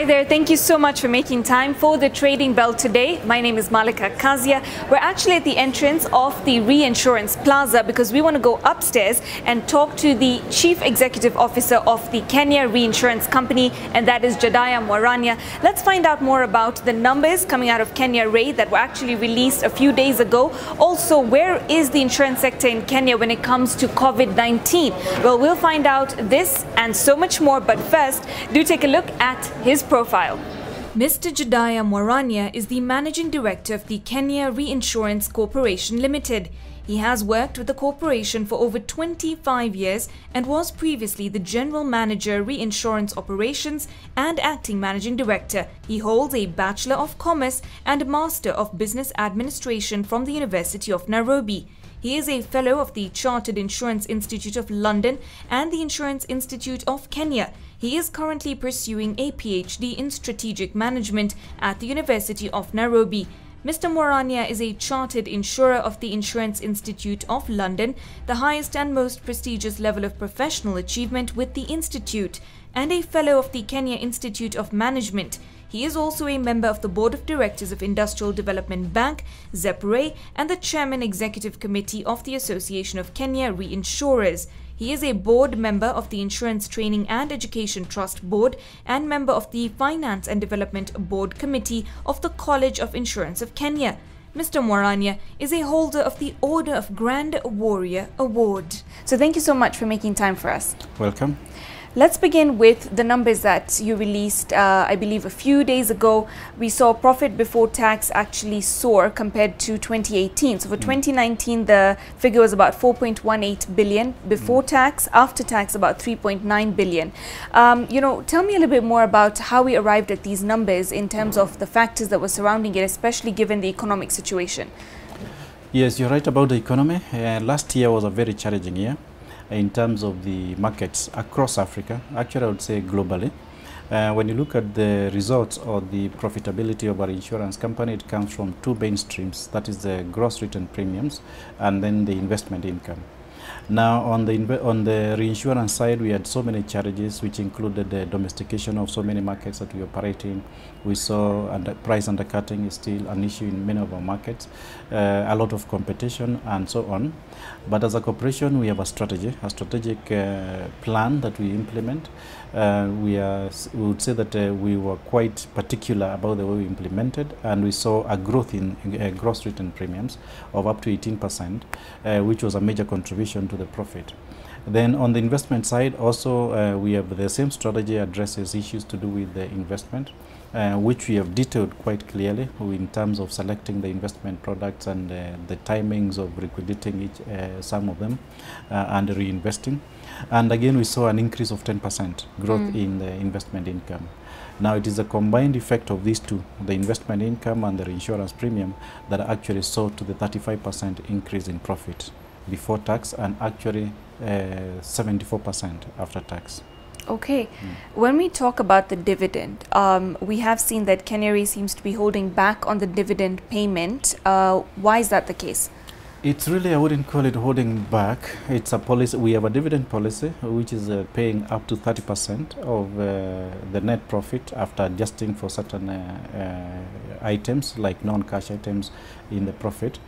Hi there. Thank you so much for making time for the Trading Bell today. My name is Maalika Kazia. We're actually at the entrance of the Reinsurance Plaza because we want to go upstairs and talk to the Chief Executive Officer of the Kenya Reinsurance Company, and that is Jadiah Mwarania. Let's find out more about the numbers coming out of Kenya Re that were actually released a few days ago. Also, where is the insurance sector in Kenya when it comes to COVID-19? Well, we'll find out this and so much more, but first, do take a look at his profile. Mr. Jadiah Mwarania is the managing director of the Kenya Reinsurance Corporation Limited. He has worked with the corporation for over 25 years and was previously the general manager reinsurance operations and acting managing director. He holds a Bachelor of Commerce and Master of Business Administration from the University of Nairobi. He is a fellow of the Chartered Insurance Institute of London and the Insurance Institute of Kenya. He is currently pursuing a PhD in strategic management at the University of Nairobi. Mr. Mwarania is a chartered insurer of the Insurance Institute of London, the highest and most prestigious level of professional achievement with the institute, and a fellow of the Kenya Institute of Management. He is also a member of the Board of Directors of Industrial Development Bank, ZEP-RE, and the Chairman Executive Committee of the Association of Kenya Reinsurers. He is a board member of the Insurance Training and Education Trust Board and member of the Finance and Development Board Committee of the College of Insurance of Kenya. Mr. Mwarania is a holder of the Order of Grand Warrior Award. So thank you so much for making time for us. Welcome. Let's begin with the numbers that you released, uh, I believe, a few days ago. We saw profit before tax actually soar compared to 2018. So for mm. 2019, the figure was about 4.18 billion before mm. tax, after tax about 3.9 billion. Um, you know, tell me a little bit more about how we arrived at these numbers in terms of the factors that were surrounding it, especially given the economic situation. Yes, you're right about the economy. Uh, last year was a very challenging year in terms of the markets across Africa, actually I would say globally. Uh, when you look at the results or the profitability of our insurance company, it comes from two main streams, that is the gross written premiums and then the investment income. Now, on the on the reinsurance side, we had so many challenges, which included the domestication of so many markets that we operate in. We saw under price undercutting is still an issue in many of our markets, uh, a lot of competition, and so on. But as a corporation, we have a strategy, a strategic uh, plan that we implement. Uh, we, are, we would say that uh, we were quite particular about the way we implemented, and we saw a growth in, uh, gross written premiums of up to 18%, uh, which was a major contribution to the profit. Then on the investment side, also uh, we have the same strategy addresses issues to do with the investment, uh, which we have detailed quite clearly in terms of selecting the investment products and uh, the timings of liquidating each, uh, some of them uh, and reinvesting. And again, we saw an increase of 10% growth mm. in the investment income. Now it is a combined effect of these two, the investment income and the insurance premium, that actually saw to the 35% increase in profit before tax and actually 74% uh, after tax. Okay. When we talk about the dividend, um, we have seen that Kenya Re seems to be holding back on the dividend payment. Uh, why is that the case? It's really, I wouldn't call it holding back. It's a policy. We have a dividend policy which is uh, paying up to 30% of uh, the net profit after adjusting for certain uh, uh items like non-cash items in the profit.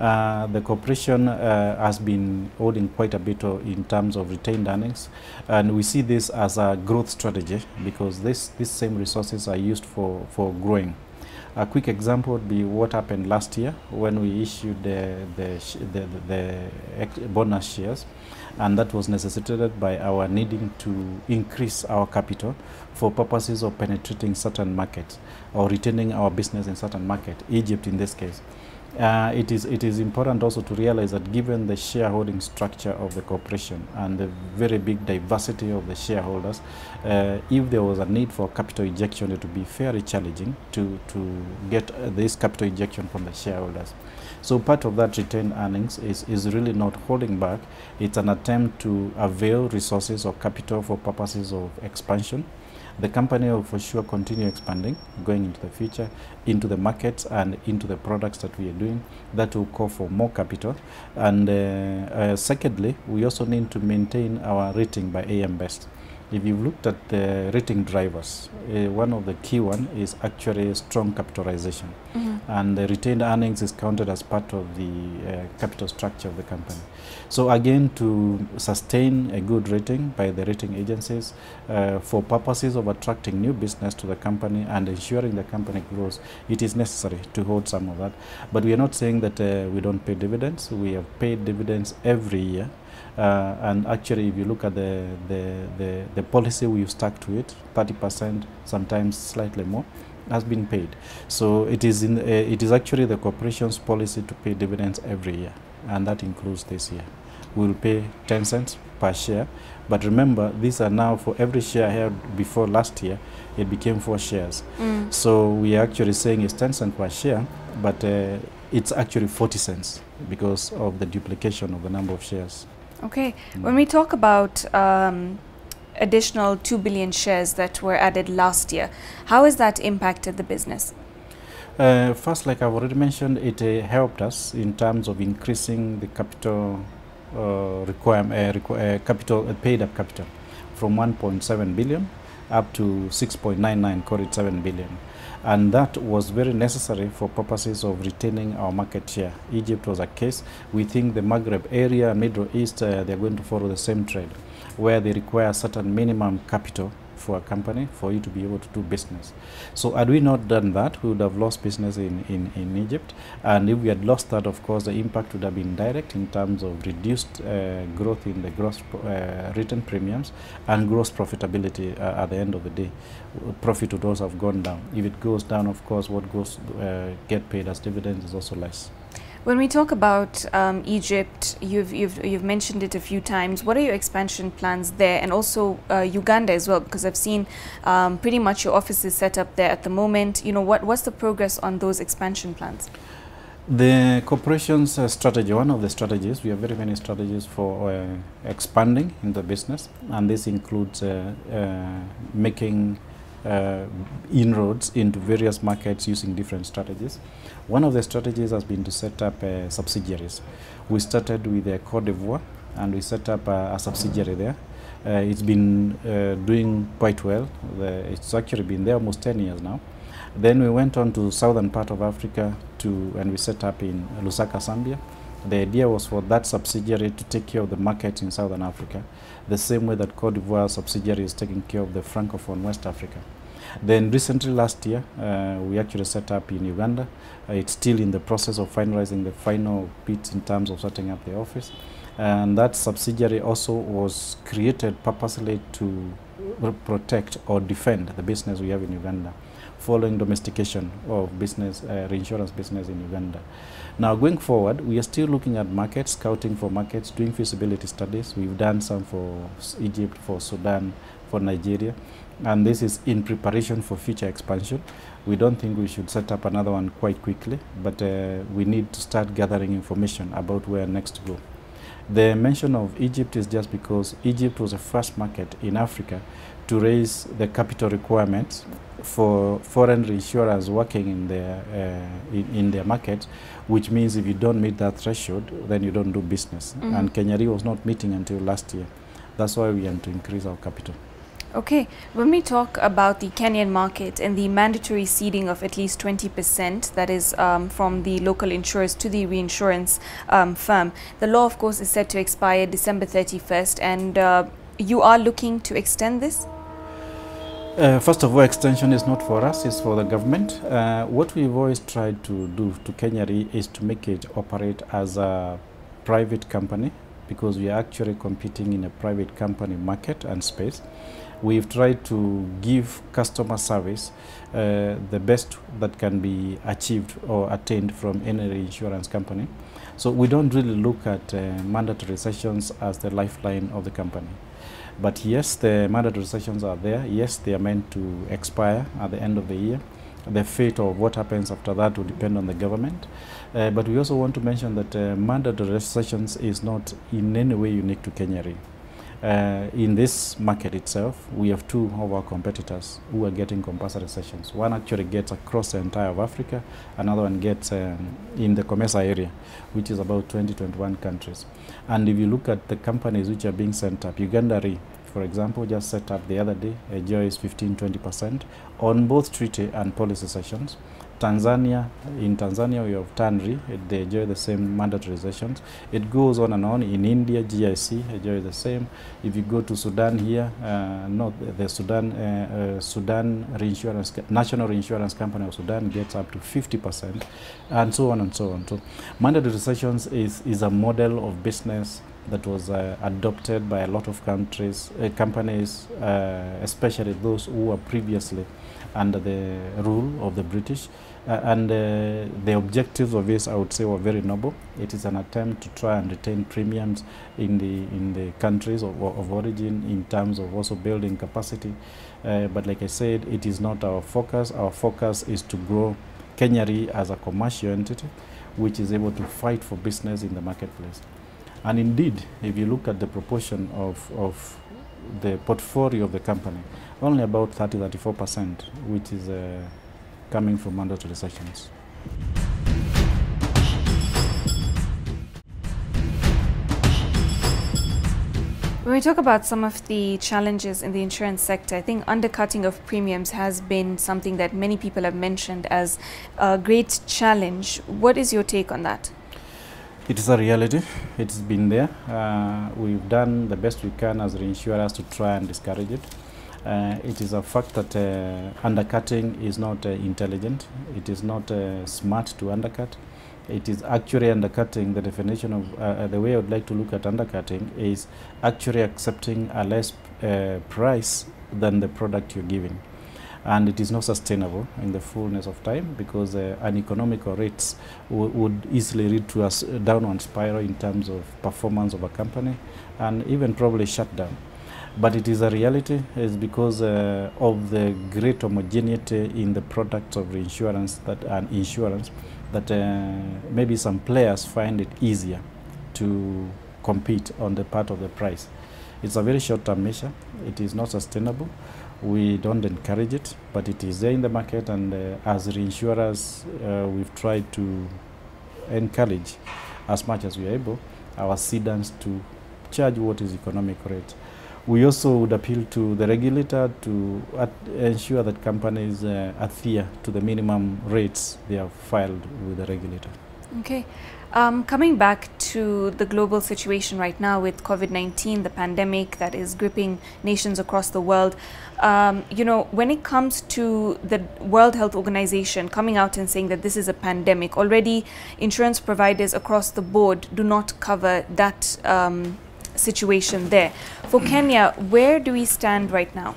Uh, the corporation uh, has been holding quite a bit in terms of retained earnings, and we see this as a growth strategy because this, these same resources are used for, for growing. A quick example would be what happened last year when we issued the, the, the, the bonus shares and that was necessitated by our needing to increase our capital for purposes of penetrating certain markets or retaining our business in certain market, Egypt in this case. Uh, it is it is important also to realize that given the shareholding structure of the corporation and the very big diversity of the shareholders, uh, if there was a need for capital injection, it would be fairly challenging to to get uh, this capital injection from the shareholders. So part of that retained earnings is, is really not holding back. It's an attempt to avail resources or capital for purposes of expansion the company will for sure continue expanding going into the future, into the markets and into the products that we are doing. That will call for more capital. And uh, uh, secondly, we also need to maintain our rating by AM Best. If you've looked at the rating drivers, uh, one of the key one is actually strong capitalization. And the retained earnings is counted as part of the uh, capital structure of the company. So again, to sustain a good rating by the rating agencies uh, for purposes of attracting new business to the company and ensuring the company grows, it is necessary to hold some of that. But we are not saying that uh, we don't pay dividends. We have paid dividends every year. Uh, and actually, if you look at the, the, the, the policy we've stuck to it, 30%, sometimes slightly more, has been paid. So it is, in, uh, it is actually the corporation's policy to pay dividends every year, and that includes this year. We'll pay 10 cents per share, but remember, these are now for every share held before last year, it became four shares. Mm. So we are actually saying it's 10 cents per share, but uh, it's actually 40 cents because of the duplication of the number of shares. Okay. When we talk about um, additional 2 billion shares that were added last year, how has that impacted the business? Uh, first, like I've already mentioned, it uh, helped us in terms of increasing the capital uh, requirement, uh, requ- uh, capital uh, paid up capital from 1.7 billion up to 6.99, call it 7 billion. And that was very necessary for purposes of retaining our market share. Egypt was a case. We think the Maghreb area Middle East, uh, they're going to follow the same trade where they require certain minimum capital for a company for you to be able to do business. So had we not done that, we would have lost business in, in, in Egypt. And if we had lost that, of course, the impact would have been direct in terms of reduced uh, growth in the gross uh, premiums and gross profitability uh, at the end of the day. Profit would also have gone down. If it goes down, of course, what goes uh, get paid as dividends is also less. When we talk about um, Egypt, you've, you've, you've mentioned it a few times. What are your expansion plans there? And also uh, Uganda as well, because I've seen um, pretty much your offices set up there at the moment. You know, what, what's the progress on those expansion plans? The corporation's uh, strategy, one of the strategies, we have very many strategies for uh, expanding in the business, and this includes uh, uh, making uh, inroads into various markets using different strategies. One of the strategies has been to set up uh, subsidiaries. We started with uh, Cote d'Ivoire, and we set up uh, a subsidiary there. Uh, it's been uh, doing quite well. The, it's actually been there almost 10 years now. Then we went on to southern part of Africa to, and we set up in Lusaka, Zambia. The idea was for that subsidiary to take care of the market in southern Africa, the same way that Cote d'Ivoire subsidiary is taking care of the francophone West Africa. Then recently, last year, uh, we actually set up in Uganda. Uh, it's still in the process of finalizing the final bits in terms of setting up the office. And that subsidiary also was created purposely to protect or defend the business we have in Uganda following domestication of business, uh, reinsurance business in Uganda. Now, going forward, we are still looking at markets, scouting for markets, doing feasibility studies. We've done some for Egypt, for Sudan, for Nigeria, and this is in preparation for future expansion. We don't think we should set up another one quite quickly, but uh, we need to start gathering information about where next to go. The mention of Egypt is just because Egypt was the first market in Africa to raise the capital requirements for foreign reinsurers working in their uh, in, in their market, which means if you don't meet that threshold, then you don't do business. Mhm. And Kenya Re was not meeting until last year. That's why we want to increase our capital. Okay, when we talk about the Kenyan market and the mandatory ceding of at least 20%, that is um, from the local insurers to the reinsurance um, firm, the law, of course, is set to expire December 31st, and uh, you are looking to extend this? Uh, first of all, extension is not for us, it's for the government. Uh, what we've always tried to do to Kenya Re is to make it operate as a private company because we are actually competing in a private company market and space. We've tried to give customer service uh, the best that can be achieved or attained from any insurance company. So we don't really look at uh, mandatory cessions as the lifeline of the company. But yes, the mandatory sessions are there. Yes, they are meant to expire at the end of the year. The fate of what happens after that will depend on the government. Uh, but we also want to mention that uh, mandatory sessions is not in any way unique to Kenya Re. Uh, in this market itself, we have two of our competitors who are getting compulsory sessions. One actually gets across the entire of Africa, another one gets um, in the COMESA area, which is about 20, 21 countries. And if you look at the companies which are being sent up, Uganda Re, for example, just set up the other day, a joy is 15-20% on both treaty and policy sessions. Tanzania, in Tanzania we have TAN-RE, they enjoy the same mandatory cessions. It goes on and on. In India, GIC enjoy the same. If you go to Sudan here, uh, the Sudan, uh, uh, Sudan Reinsurance, National Reinsurance Company of Sudan gets up to 50%, and so on and so on. So mandatory cessions is, is a model of business that was uh, adopted by a lot of countries, uh, companies, uh, especially those who were previously under the rule of the British. Uh, and uh, the objectives of this, I would say, were very noble. It is an attempt to try and retain premiums in the in the countries of, of origin in terms of also building capacity. Uh, but like I said, it is not our focus. Our focus is to grow Kenya Re as a commercial entity, which is able to fight for business in the marketplace. And indeed, if you look at the proportion of, of the portfolio of the company, only about 30 34%, which is uh, coming from Mando to the cessions. When we talk about some of the challenges in the insurance sector, I think undercutting of premiums has been something that many people have mentioned as a great challenge. What is your take on that? It is a reality. It's been there. Uh, we've done the best we can as reinsurers to try and discourage it. Uh, it is a fact that uh, undercutting is not uh, intelligent. It is not uh, smart to undercut. It is actually undercutting. The definition of uh, uh, the way I would like to look at undercutting is actually accepting a less price than the product you're giving. And it is not sustainable in the fullness of time because uneconomical rates would easily lead to a downward spiral in terms of performance of a company and even probably shut down but it is a reality is because uh, of the great homogeneity in the products of insurance that and insurance that uh, maybe some players find it easier to compete on the part of the price. It's a very short-term measure. It is not sustainable. We don't encourage it, but it is there in the market, and uh, as reinsurers, uh, we've tried to encourage as much as we are able our cedants to charge what is economic rate. We also would appeal to the regulator to ensure that companies uh, adhere to the minimum rates they have filed with the regulator. Okay. Um, coming back to the global situation right now with COVID 19, the pandemic that is gripping nations across the world, um, you know, when it comes to the World Health Organization coming out and saying that this is a pandemic, already insurance providers across the board do not cover that um, situation there. For Kenya, where do we stand right now?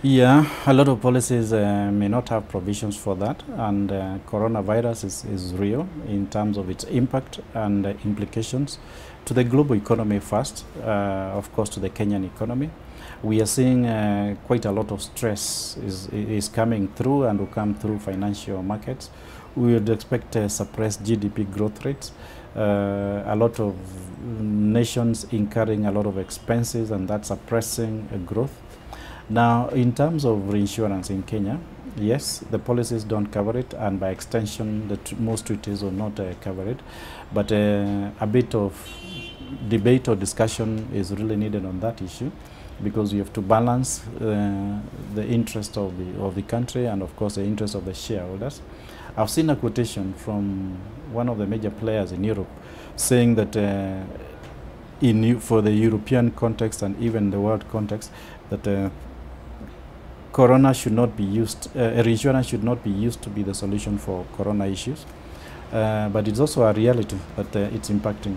Yeah, a lot of policies uh, may not have provisions for that, and uh, coronavirus is, is real in terms of its impact and uh, implications to the global economy first, uh, of course, to the Kenyan economy. We are seeing uh, quite a lot of stress is, is coming through and will come through financial markets. We would expect suppressed GDP growth rates. Uh, a lot of nations incurring a lot of expenses, and that's suppressing uh, growth. Now, in terms of reinsurance in Kenya, yes, the policies don't cover it, and by extension, the most treaties will not uh, cover it. But uh, a bit of debate or discussion is really needed on that issue, because you have to balance uh, the interest of the of the country and, of course, the interest of the shareholders. I've seen a quotation from one of the major players in Europe saying that uh, in for the European context and even the world context, that uh, corona should not be used, uh, reinsurance should not be used to be the solution for corona issues. Uh, but it's also a reality that uh, it's impacting.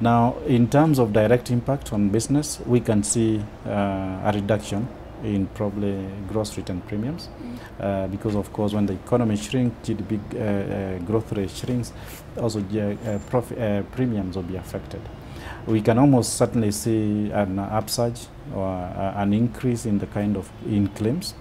Now, in terms of direct impact on business, we can see uh, a reduction in probably gross written premiums uh, because, of course, when the economy shrinks, GDP uh, uh, growth rate shrinks, also uh, uh, premiums will be affected we can almost certainly see an upsurge or uh, an increase in the kind of in claims.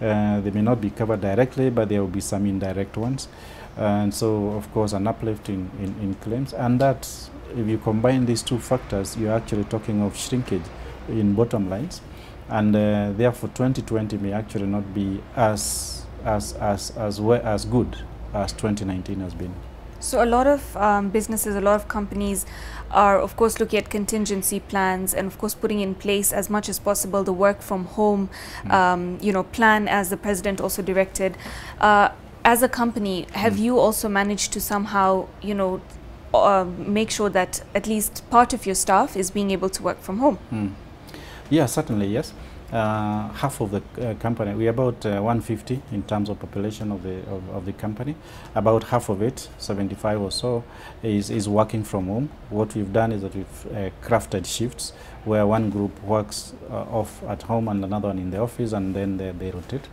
Uh, they may not be covered directly, but there will be some indirect ones. And so, of course, an uplift in, in, in claims. And that, if you combine these two factors, you're actually talking of shrinkage in bottom lines. And uh, therefore, 2020 may actually not be as, as, as, as, well, as good as 2019 has been. So a lot of um, businesses, a lot of companies are of course looking at contingency plans and of course putting in place as much as possible the work from home um, you know plan as the president also directed uh, as a company have you also managed to somehow you know uh, make sure that at least part of your staff is being able to work from home Mm. Yeah, certainly, yes. Uh, half of the uh, company, we're about uh, 150 in terms of population of the, of, of the company. About half of it, 75 or so, is, is working from home. What we've done is that we've uh, crafted shifts where one group works uh, off at home and another one in the office and then they, they rotate.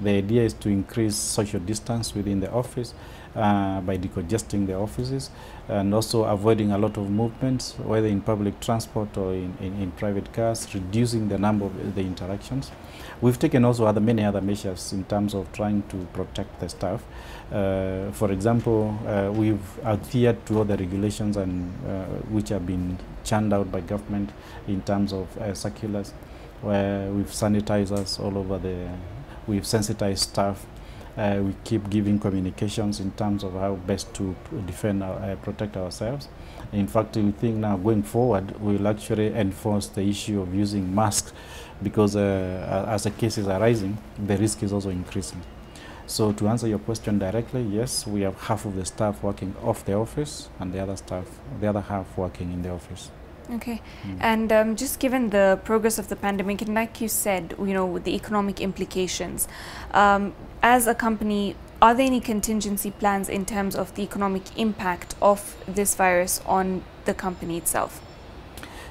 The idea is to increase social distance within the office uh, by decongesting the offices and also avoiding a lot of movements, whether in public transport or in, in, in private cars, reducing the number of the interactions. We've taken also other many other measures in terms of trying to protect the staff. Uh, for example, uh, we've adhered to all the regulations and uh, which have been churned out by government in terms of uh, circulars, where we've sanitizers all over the, we've sensitized staff uh, we keep giving communications in terms of how best to defend our, uh, protect ourselves. In fact, we think now going forward, we'll actually enforce the issue of using masks because uh, as the cases are rising, the risk is also increasing. So to answer your question directly, yes, we have half of the staff working off the office and the other staff, the other half working in the office. Okay. Mm. and um, just given the progress of the pandemic and like you said you know with the economic implications um, as a company are there any contingency plans in terms of the economic impact of this virus on the company itself?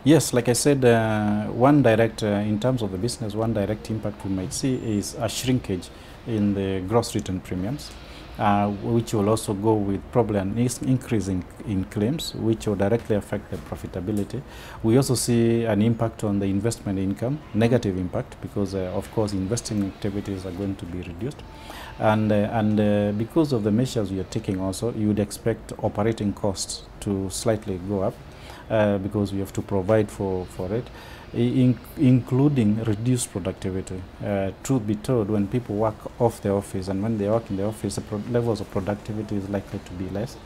Yes, like I said, uh, one direct, uh, in terms of the business, one direct impact we might see is a shrinkage in the gross written premiums, uh, which will also go with probably an increase in, in claims, which will directly affect the profitability. We also see an impact on the investment income, negative impact, because uh, of course investing activities are going to be reduced. And, uh, and uh, because of the measures we are taking also, you would expect operating costs to slightly go up uh, because we have to provide for, for it, in, including reduced productivity. Uh, truth be told, when people work off the office and when they work in the office, the levels of productivity is likely to be less.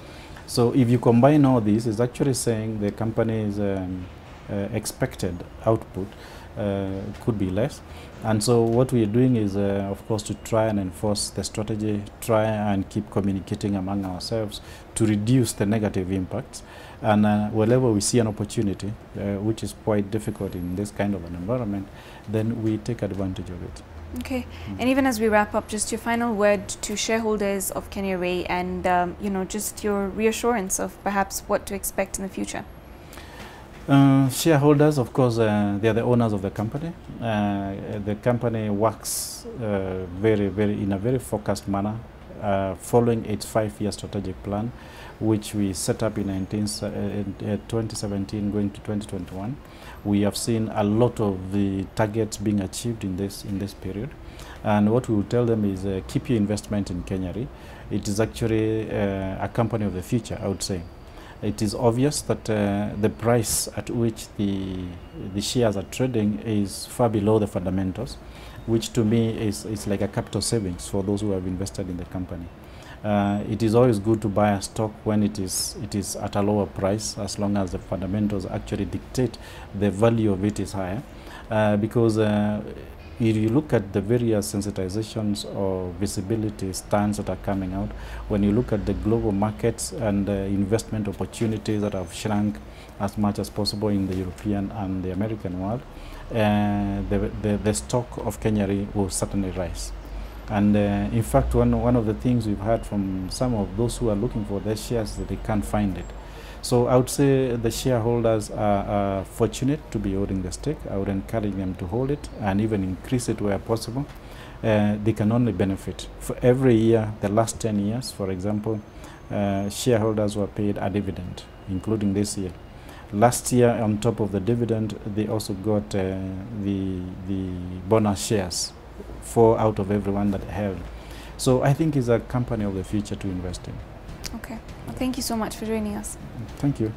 So if you combine all this, it's actually saying the company's um, uh, expected output could be less. And so what we are doing is, uh, of course, to try and enforce the strategy, try and keep communicating among ourselves to reduce the negative impacts. And uh, wherever we see an opportunity, uh, which is quite difficult in this kind of an environment, then we take advantage of it. okay Mm. and even as we wrap up just your final word to shareholders of Kenya Re and um, you know just your reassurance of perhaps what to expect in the future Uh, shareholders, of course, uh, they are the owners of the company. Uh, the company works uh, very, very in a very focused manner, uh, following its five-year strategic plan, which we set up in, 19, s- uh, in uh, 2017, going to 2021. We have seen a lot of the targets being achieved in this in this period, and what we will tell them is keep your investment in Kenya Re. It is actually a company of the future, I would say it is obvious that uh, the price at which the the shares are trading is far below the fundamentals, which to me is, is like a capital savings for those who have invested in the company. Uh, it is always good to buy a stock when it is it is at a lower price, as long as the fundamentals actually dictate the value of it is higher, uh, because. Uh, if you look at the various sensitizations or visibility stands that are coming out, when you look at the global markets and uh, investment opportunities that have shrunk as much as possible in the European and the American world, uh, the, the, the stock of Kenyari will certainly rise. And uh, in fact, one, one of the things we've heard from some of those who are looking for their shares is that they can't find it. So I would say the shareholders are, are fortunate to be holding the stake. I would encourage them to hold it and even increase it where possible. Uh, they can only benefit. For every year, the last 10 years, for example, uh, shareholders were paid a dividend, including this year. Last year, on top of the dividend, they also got uh, the, the bonus shares, four out of every one that held. So I think it's a company of the future to invest in. Okay well, thank you so much for joining us Thank you.